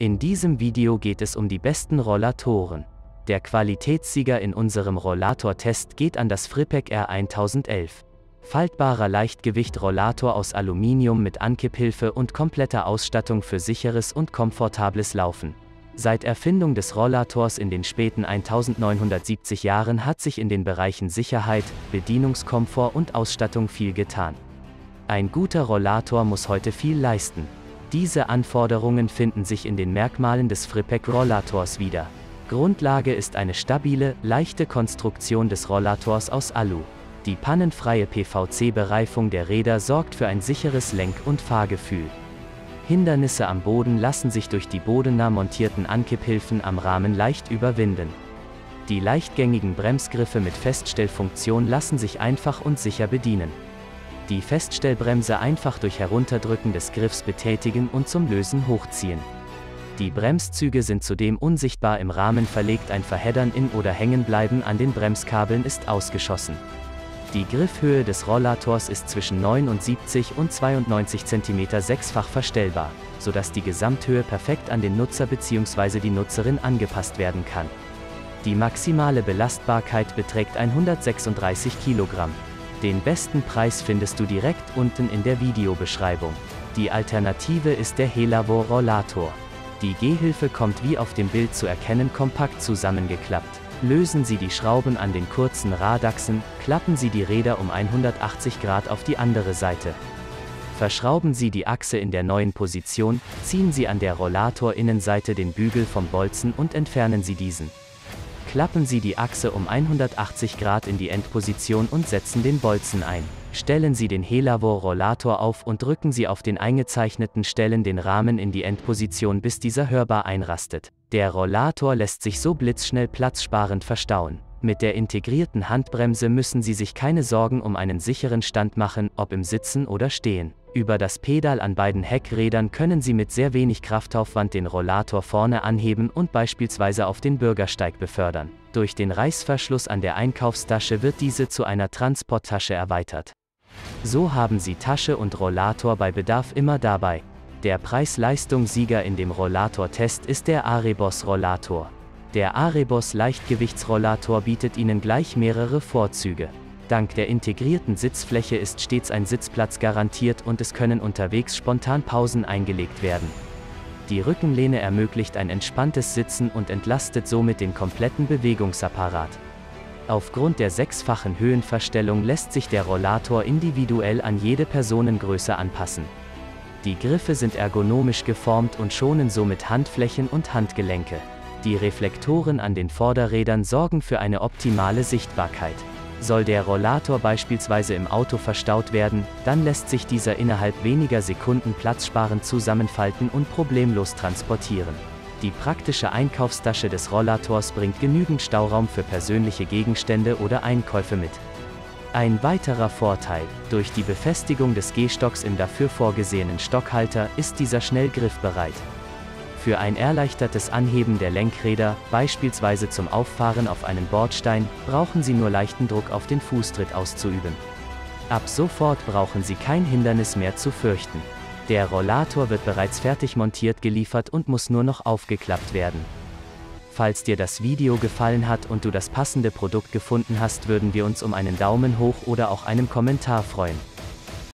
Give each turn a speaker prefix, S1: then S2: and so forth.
S1: In diesem Video geht es um die besten Rollatoren. Der Qualitätssieger in unserem Rollator-Test geht an das Frippek R1011. Faltbarer Leichtgewicht-Rollator aus Aluminium mit Ankipphilfe und kompletter Ausstattung für sicheres und komfortables Laufen. Seit Erfindung des Rollators in den späten 1970 Jahren hat sich in den Bereichen Sicherheit, Bedienungskomfort und Ausstattung viel getan. Ein guter Rollator muss heute viel leisten. Diese Anforderungen finden sich in den Merkmalen des Frippek Rollators wieder. Grundlage ist eine stabile, leichte Konstruktion des Rollators aus Alu. Die pannenfreie PVC-Bereifung der Räder sorgt für ein sicheres Lenk- und Fahrgefühl. Hindernisse am Boden lassen sich durch die bodennah montierten Ankipphilfen am Rahmen leicht überwinden. Die leichtgängigen Bremsgriffe mit Feststellfunktion lassen sich einfach und sicher bedienen. Die Feststellbremse einfach durch Herunterdrücken des Griffs betätigen und zum Lösen hochziehen. Die Bremszüge sind zudem unsichtbar im Rahmen verlegt, ein Verheddern in oder Hängenbleiben an den Bremskabeln ist ausgeschossen. Die Griffhöhe des Rollators ist zwischen 79 und 92 cm sechsfach verstellbar, sodass die Gesamthöhe perfekt an den Nutzer bzw. die Nutzerin angepasst werden kann. Die maximale Belastbarkeit beträgt 136 kg. Den besten Preis findest du direkt unten in der Videobeschreibung. Die Alternative ist der Helavo Rollator. Die Gehhilfe kommt wie auf dem Bild zu erkennen kompakt zusammengeklappt. Lösen Sie die Schrauben an den kurzen Radachsen, klappen Sie die Räder um 180 Grad auf die andere Seite. Verschrauben Sie die Achse in der neuen Position, ziehen Sie an der Rollator-Innenseite den Bügel vom Bolzen und entfernen Sie diesen. Klappen Sie die Achse um 180 Grad in die Endposition und setzen den Bolzen ein. Stellen Sie den Helavor-Rollator auf und drücken Sie auf den eingezeichneten Stellen den Rahmen in die Endposition bis dieser hörbar einrastet. Der Rollator lässt sich so blitzschnell platzsparend verstauen. Mit der integrierten Handbremse müssen Sie sich keine Sorgen um einen sicheren Stand machen, ob im Sitzen oder Stehen. Über das Pedal an beiden Heckrädern können Sie mit sehr wenig Kraftaufwand den Rollator vorne anheben und beispielsweise auf den Bürgersteig befördern. Durch den Reißverschluss an der Einkaufstasche wird diese zu einer Transporttasche erweitert. So haben Sie Tasche und Rollator bei Bedarf immer dabei. Der Preis-Leistung-Sieger in dem Rollator-Test ist der Arebos Rollator. Der Arebos Leichtgewichtsrollator bietet Ihnen gleich mehrere Vorzüge. Dank der integrierten Sitzfläche ist stets ein Sitzplatz garantiert und es können unterwegs spontan Pausen eingelegt werden. Die Rückenlehne ermöglicht ein entspanntes Sitzen und entlastet somit den kompletten Bewegungsapparat. Aufgrund der sechsfachen Höhenverstellung lässt sich der Rollator individuell an jede Personengröße anpassen. Die Griffe sind ergonomisch geformt und schonen somit Handflächen und Handgelenke. Die Reflektoren an den Vorderrädern sorgen für eine optimale Sichtbarkeit. Soll der Rollator beispielsweise im Auto verstaut werden, dann lässt sich dieser innerhalb weniger Sekunden platzsparend zusammenfalten und problemlos transportieren. Die praktische Einkaufstasche des Rollators bringt genügend Stauraum für persönliche Gegenstände oder Einkäufe mit. Ein weiterer Vorteil, durch die Befestigung des Gehstocks im dafür vorgesehenen Stockhalter ist dieser schnell griffbereit. Für ein erleichtertes Anheben der Lenkräder, beispielsweise zum Auffahren auf einen Bordstein, brauchen Sie nur leichten Druck auf den Fußtritt auszuüben. Ab sofort brauchen Sie kein Hindernis mehr zu fürchten. Der Rollator wird bereits fertig montiert geliefert und muss nur noch aufgeklappt werden. Falls dir das Video gefallen hat und du das passende Produkt gefunden hast, würden wir uns um einen Daumen hoch oder auch einem Kommentar freuen.